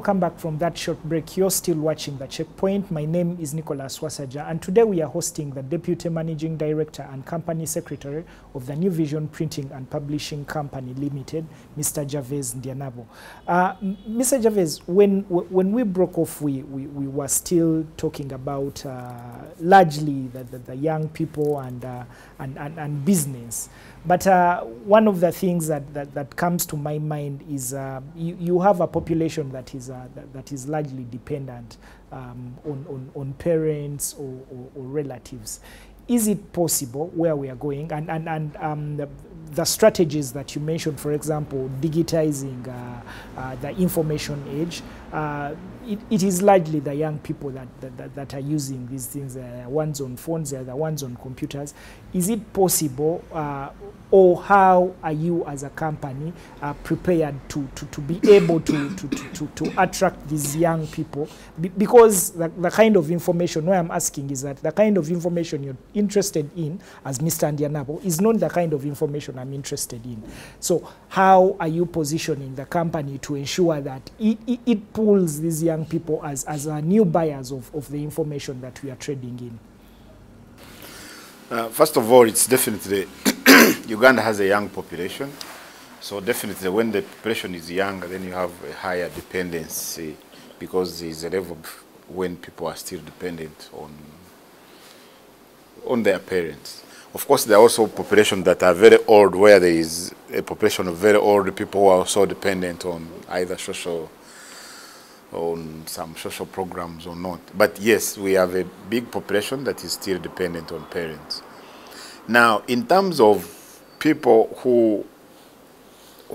welcome back from that short break. You're still watching The Checkpoint. My name is Nicholas Wasaja, and today we are hosting the Deputy Managing Director and Company Secretary of the New Vision Printing and Publishing Company Limited, Mr. Gervase Ndyanabo. Uh, Mr. Gervase, when, when we broke off, we, we, we were still talking about uh, largely the, the, the, young people and, uh, and, and, and business. But uh, one of the things that, that, that, comes to my mind is uh, you, you have a population that is, uh, that, that is largely dependent um, on, on, on parents or, or, or, relatives. Is it possible where we are going and, and, and um, the, the, strategies that you mentioned, for example, digitizing uh, uh, the information age, uh, it, it is largely the young people that, that, that, are using these things, uh, ones on phones, they're the ones on computers. Is it possible, uh, or how are you as a company uh, prepared to, to, to be able to, to, to, to, attract these young people? Be because the, the kind of information, what I'm asking is that the kind of information you're interested in, as Mr. Ndyanabo, is not the kind of information I'm interested in. So how are you positioning the company to ensure that it, it, it pulls these young people as, as new buyers of, of the information that we are trading in? Uh, first of all, it's definitely Uganda has a young population. So definitely when the population is younger, then you have a higher dependency because there's a level when people are still dependent on on their parents. Of course, there are also populations that are very old, where there is a population of very old people who are also dependent on either social on some social programs or not. But yes, we have a big population that is still dependent on parents. Now, in terms of people who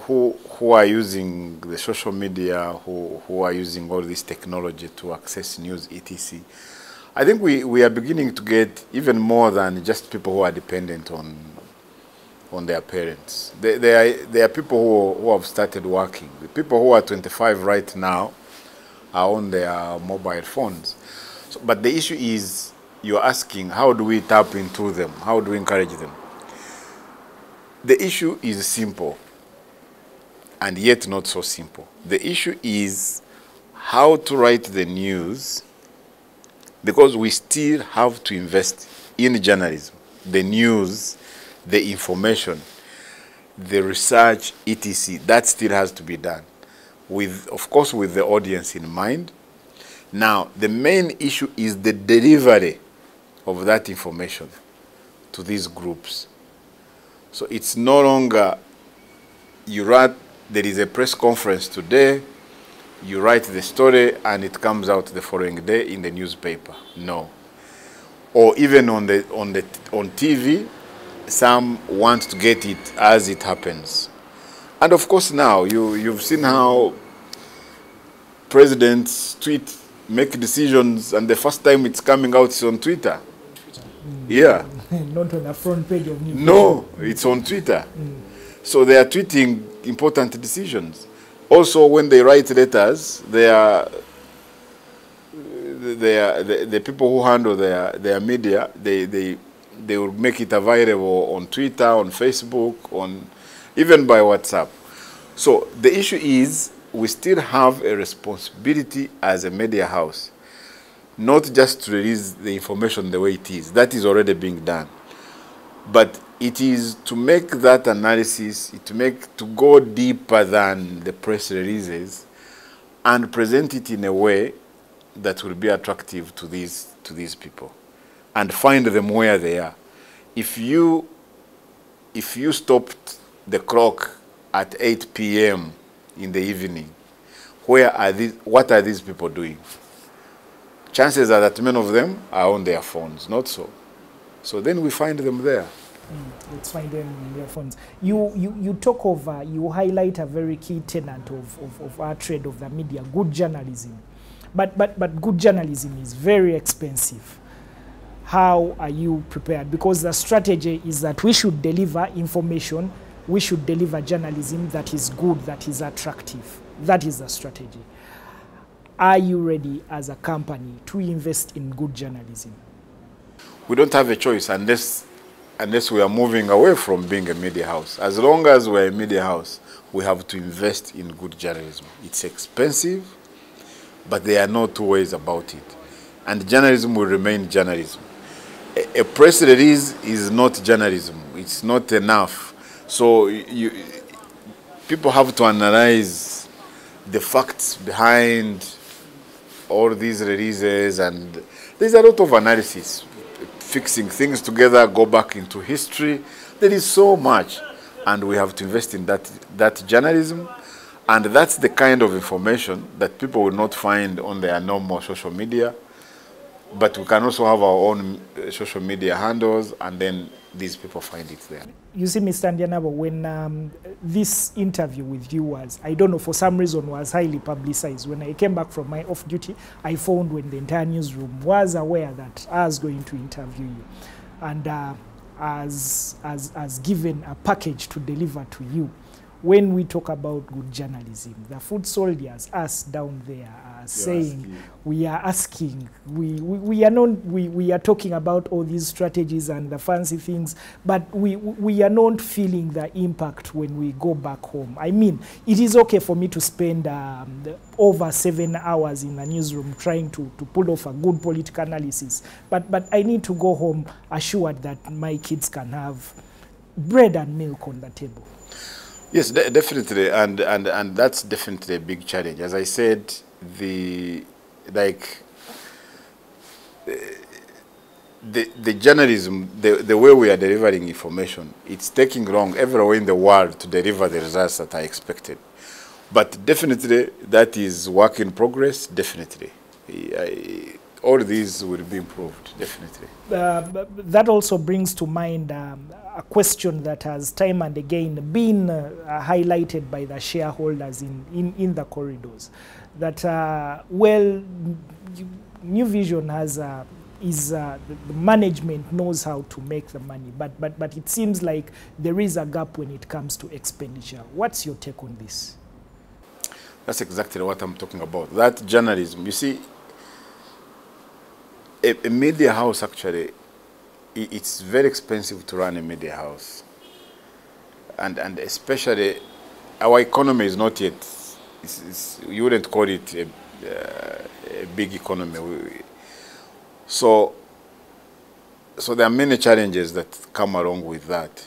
who who are using the social media, who who are using all this technology to access news, etc. I think we, we are beginning to get even more than just people who are dependent on on their parents. There, there, are, there are people who, who have started working. The people who are 25 right now are on their mobile phones. So, but the issue is you're asking, how do we tap into them? How do we encourage them? The issue is simple, and yet not so simple. The issue is how to write the news, because we still have to invest in journalism, the news, the information, the research, etc. That still has to be done with, of course, with the audience in mind. Now, the main issue is the delivery of that information to these groups. So it's no longer you write, there is a press conference today, you write the story and it comes out the following day in the newspaper. No. Or even on the on the on TV, some want to get it as it happens. And of course now, you, you've seen how presidents tweet, make decisions, and the first time it's coming out is on Twitter. Mm. Yeah. Not on the front page of news. No, it's on Twitter. Mm. So they are tweeting important decisions. Also, when they write letters, they are they are the, the people who handle their their media. They they they will make it available on Twitter, on Facebook, on even by WhatsApp. So the issue is we still have a responsibility as a media house, not just to release the information the way it is. That is already being done. But it is to make that analysis, to make to go deeper than the press releases and present it in a way that will be attractive to these to these people and find them where they are. If you if you stopped the clock at 8 p.m. in the evening, where are these, what are these people doing? Chances are that many of them are on their phones, not so. So then we find them there. Mm, let's find them in their phones. You, you, you talk of, uh, you highlight a very key tenet of, of, of our trade of the media, good journalism. But, but, but good journalism is very expensive how are you prepared? Because the strategy is that we should deliver information we should deliver journalism that is good, that is attractive. That is the strategy. Are you ready as a company to invest in good journalism? We don't have a choice unless, unless we are moving away from being a media house. As long as we're a media house, we have to invest in good journalism. It's expensive, but there are no two ways about it. And journalism will remain journalism. A, a press release is not journalism. It's not enough. So you, people have to analyze the facts behind all these releases and there's a lot of analysis. Fixing things together go back into history. There is so much and we have to invest in that that journalism. And that's the kind of information that people will not find on their normal social media. But we can also have our own uh, social media handles and then these people find it there. You see, Mr. Ndyanabo, when um, this interview with you was, I don't know, for some reason was highly publicized. When I came back from my off duty, I phoned when the entire newsroom was aware that I was going to interview you. And uh, as, as, as given a package to deliver to you when we talk about good journalism, the food soldiers, us down there, are saying asking. we are asking, we, we, we are not, we, we are talking about all these strategies and the fancy things, but we, we are not feeling the impact when we go back home. I mean, it is okay for me to spend um, the- over seven hours in the newsroom trying to, to pull off a good political analysis, but, but I need to go home assured that my kids can have bread and milk on the table. Yes, de- definitely, and, and and that's definitely a big challenge. As I said, the like the the journalism, the the way we are delivering information, it's taking long everywhere in the world to deliver the results that are expected. But definitely, that is work in progress. Definitely, I- all these will be improved. Definitely. Uh, that also brings to mind um, a question that has time and again been uh, highlighted by the shareholders in, in, in the corridors. That, uh, well, New Vision has uh, is uh, the, management knows how to make the money, but, but, but it seems like there is a gap when it comes to expenditure. What's your take on this? That's exactly what I'm talking about. That journalism. You see, a, a media house actually, i- it's very expensive to run a media house, and and especially our economy is not yet. It's, it's, you wouldn't call it a, uh, a big economy. So, so there are many challenges that come along with that.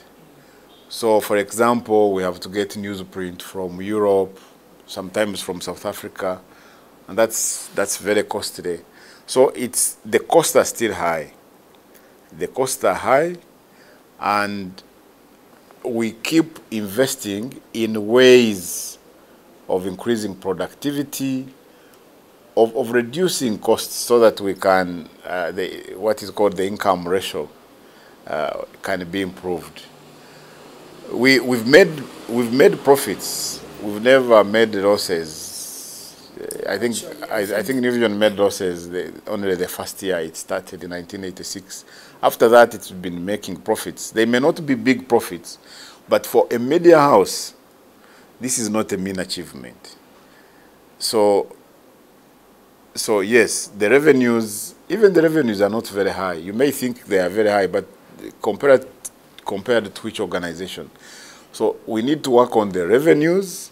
So, for example, we have to get newsprint from Europe, sometimes from South Africa, and that's that's very costly. So it's the costs are still high. The costs are high, and we keep investing in ways of increasing productivity, of, of reducing costs, so that we can uh, the what is called the income ratio uh, can be improved we we've made we've made profits. We've never made losses. I think I, I think New Vision made losses the, only the first year it started in 1986. After that, it's been making profits. They may not be big profits, but for a media house, this is not a mean achievement. So, so yes, the revenues, even the revenues are not very high. You may think they are very high, but compared compared to which organization. So we need to work on the revenues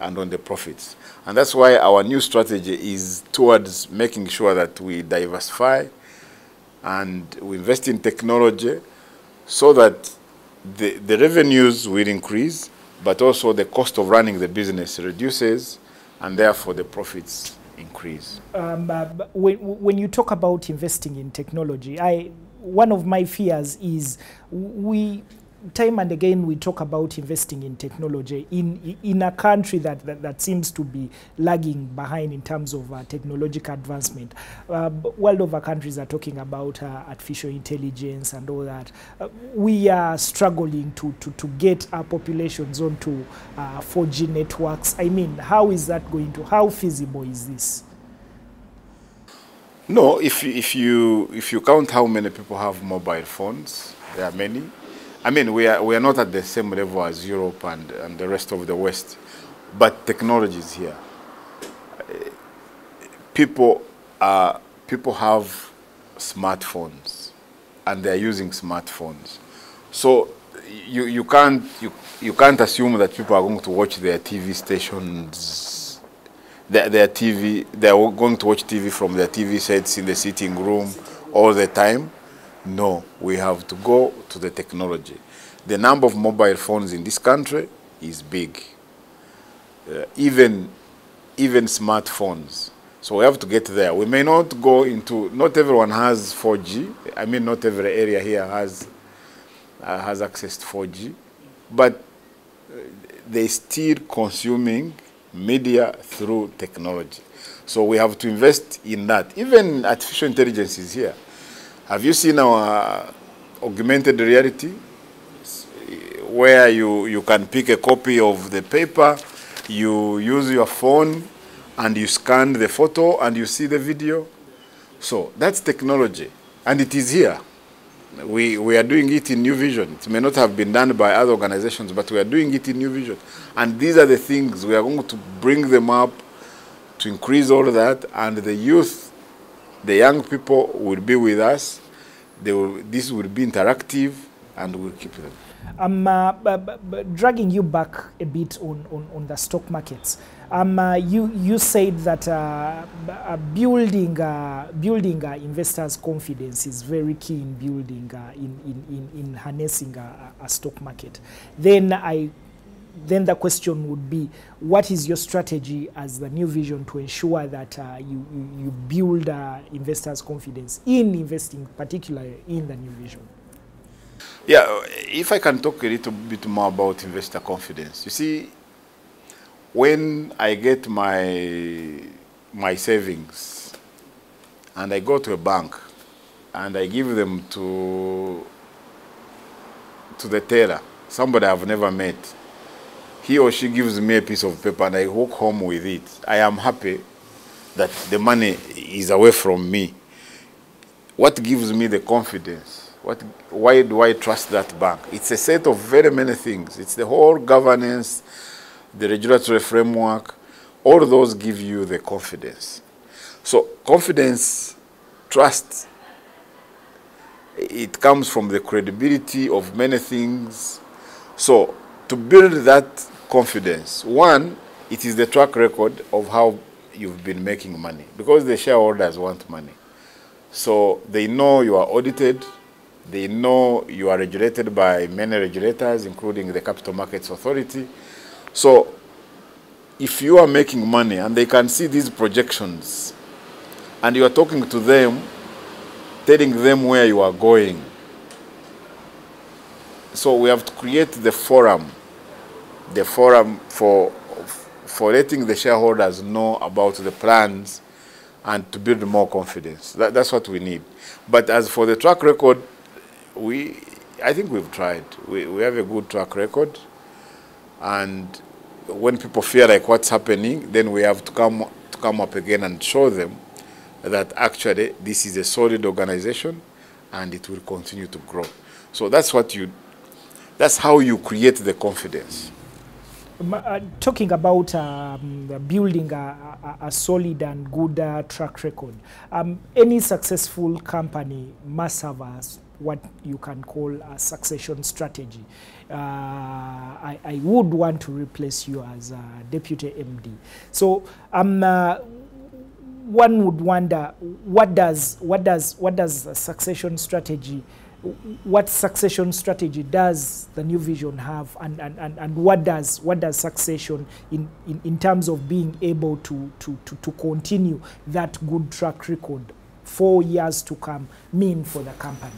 and on the profits. And that's why our new strategy is towards making sure that we diversify and we invest in technology so that the, the revenues will increase, but also the cost of running the business reduces, and therefore the profits increase. um, uh, when, when you talk about investing in technology, I one of my fears is we time and again we talk about investing in technology in in a country that that, that seems to be lagging behind in terms of uh, technological advancement. Uh, world over countries are talking about uh, artificial intelligence and all that. Uh, we are struggling to, to, to get our populations onto uh, 4G networks. I mean, how is that going to? How feasible is this? No, if if you if you count how many people have mobile phones, there are many. I mean, we are we are not at the same level as Europe and, and the rest of the West, but technology is here. People are people have smartphones, and they are using smartphones. So you you can't you, you can't assume that people are going to watch their TV stations their, their TV, they're going to watch TV from their TV sets in the sitting room all the time. No, we have to go to the technology. The number of mobile phones in this country is big. Uh, even, even smartphones. So we have to get there. We may not go into, not everyone has 4G. I mean, not every area here has, uh, has access to 4G. But uh, they still consuming media through technology. So we have to invest in that. Even artificial intelligence is here. Have you seen our augmented reality? Where you, you can pick a copy of the paper, you use your phone, and you scan the photo and you see the video. So that's technology, and it is here. We, we are doing it in New Vision. It may not have been done by other organizations, but we are doing it in New Vision. And these are the things we are going to bring them up to increase all of that, and the youth, the young people will be with us. They will, this will be interactive, and we'll keep them. I'm uh, dragging you back a bit on, on, on the stock markets. Um, uh, you, you said that uh, uh, building, uh, building uh, investors' confidence is very key in building, in, in, in, in harnessing a stock market. Then, I, then the question would be, what is your strategy as the new vision to ensure that uh, you, you, build uh, investors' confidence in investing, particularly in the new vision? Yeah, if I can talk a little bit more about investor confidence. You see, when I get my my savings and I go to a bank and I give them to to the teller, somebody I've never met, he or she gives me a piece of paper and I walk home with it. I am happy that the money is away from me. What gives me the confidence? What, why do I trust that bank? It's a set of very many things. It's the whole governance, the regulatory framework, all those give you the confidence. So confidence, trust, it comes from the credibility of many things. So to build that confidence, one, it is the track record of how you've been making money because the shareholders want money. So they know you are audited, they know you are regulated by many regulators, including the Capital Markets Authority. So if you are making money and they can see these projections and you are talking to them, telling them where you are going. So we have to create the forum, the forum for, for letting the shareholders know about the plans and to build more confidence. That, that's what we need. But as for the track record, we, I think we've tried. We, we have a good track record. And when people feel like what's happening, then we have to come, to come up again and show them that actually this is a solid organization and it will continue to grow. So that's what you, that's how you create the confidence. Uh, talking about um, building a, a, a solid and good uh, track record, um, any successful company must have a, what you can call a succession strategy. Uh, I, I would want to replace you as deputy MD. So um, uh, one would wonder what does what does what does a succession strategy what succession strategy does the new vision have and, and, and, and what does what does succession in, in, in terms of being able to, to, to, to continue that good track record four years to come mean for the company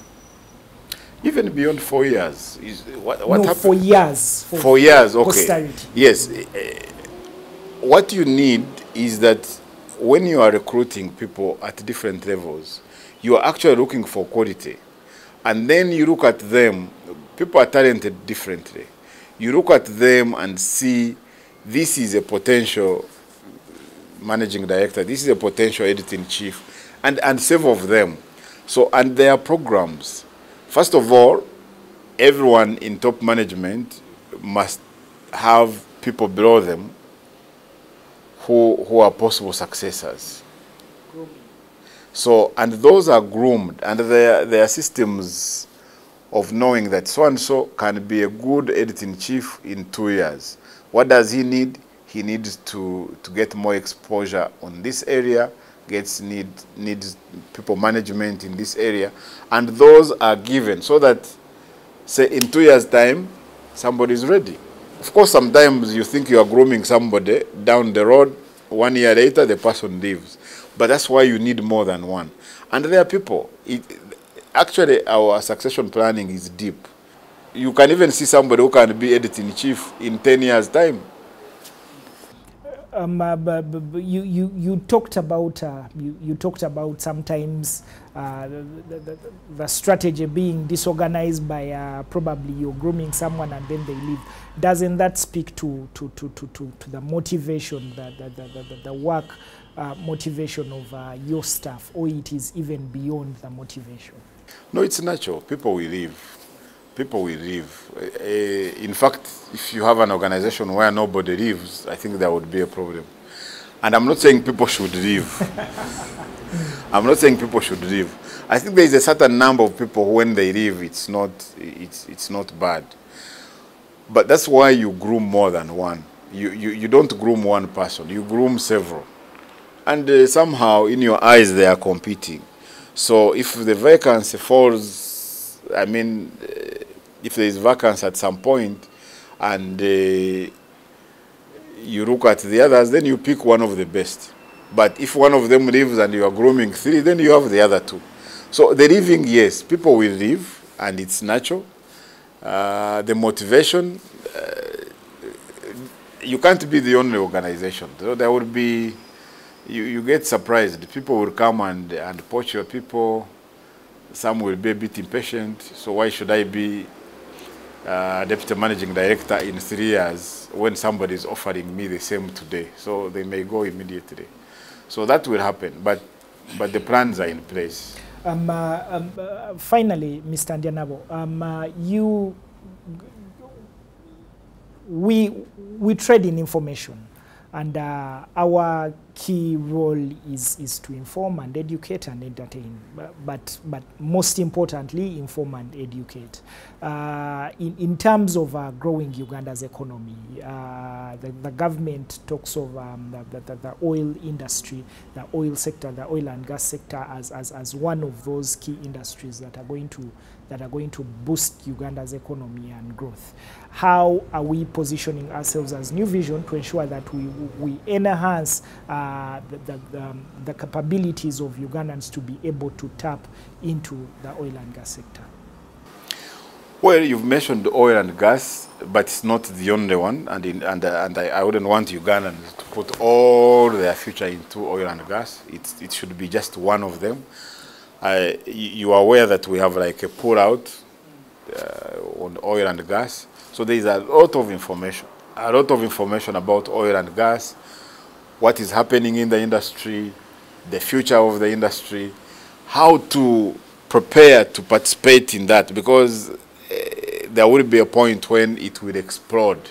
Even beyond four years, is, what, what no happened? for years for, Four years, okay. posterity. Yes. eh, What you need is that when you are recruiting people at different levels, you are actually looking for quality. And then you look at them, people are talented differently. You look at them and see this is a potential managing director, this is a potential editing chief, and, and several of them. So, and their programs. First of all, everyone in top management must have people below them who, who are possible successors. So, and those are groomed, and there are systems of knowing that so and so can be a good editing chief in two years. What does he need? he needs to, to get more exposure on this area, gets need needs people management in this area, and those are given so that, say, in two years' time, somebody is ready. Of course, sometimes you think you are grooming somebody down the road. One year later, the person leaves, but that's why you need more than one. And there are people. It, actually, our succession planning is deep. You can even see somebody who can be editing chief in 10 years' time. Um, uh, you, you, you talked about uh, you, you talked about sometimes uh, the, the, the, the strategy being disorganized by uh, probably you're grooming someone and then they leave. Doesn't that speak to to, to, to, to, to the motivation, the, the, the, the, the work uh, motivation of uh, your staff, or it is even beyond the motivation? No, it's natural. People will leave. People will leave. Uh, in fact, if you have an organization where nobody leaves, I think there would be a problem. And I'm not saying people should leave. I'm not saying people should leave. I think there is a certain number of people when they leave, it's not, it's, it's not bad. But that's why you groom more than one. You, you, you don't groom one person, you groom several. And uh, somehow, in your eyes, they are competing. So if the vacancy falls, I mean, uh, if there is vacancy at some point, and uh, you look at the others, then you pick one of the best. But if one of them leaves and you are grooming three, then you have the other two. So the leaving, yes, people will leave, and it's natural. Uh, the motivation, uh, you can't be the only organization. So there will be, you, you get surprised. People will come and, and poach your people. Some will be a bit impatient. So why should I be uh, deputy managing director in three years when somebody is offering me the same today? So they may go immediately. So that will happen, but, but the plans are in place. Um, uh, um, uh, finally, Mr. Ndyanabo, um, uh, you, we, we trade in information, and uh, our key role is, is to inform and educate and entertain, but, but, most importantly, inform and educate. Uh, in, in terms of uh, growing Uganda's economy, uh, the, the government talks of um, the, the, the oil industry, the oil sector, the oil and gas sector as, as, as one of those key industries that are going to that are going to boost Uganda's economy and growth. How are we positioning ourselves as New Vision to ensure that we, we enhance uh, the, the, the, um, the capabilities of Ugandans to be able to tap into the oil and gas sector? Well, you've mentioned oil and gas, but it's not the only one, and in, and, uh, and I, I wouldn't want Ugandans to put all their future into oil and gas. It's, it should be just one of them. I, you are aware that we have like a pull out uh, on oil and gas. So there is a lot of information, a lot of information about oil and gas, what is happening in the industry, the future of the industry, how to prepare to participate in that because uh, there will be a point when it will explode.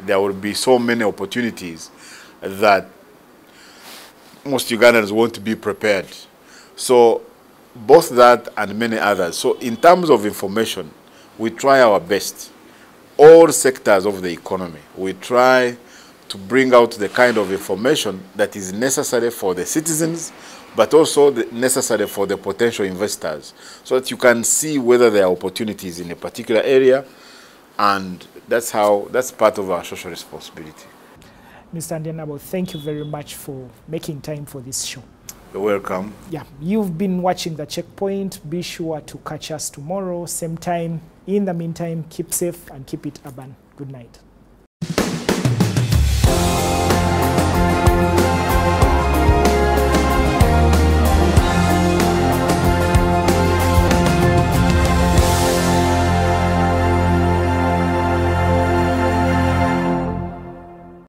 There will be so many opportunities that most Ugandans won't be prepared. So both that and many others. So in terms of information, we try our best. All sectors of the economy, we try to bring out the kind of information that is necessary for the citizens, but also necessary for the potential investors, so that you can see whether there are opportunities in a particular area, and that's how that's part of our social responsibility. Mr. Ndyanabo, thank you very much for making time for this show. You're welcome. Yeah, you've been watching the checkpoint. Be sure to catch us tomorrow, same time. In the meantime, keep safe and keep it urban. Good night.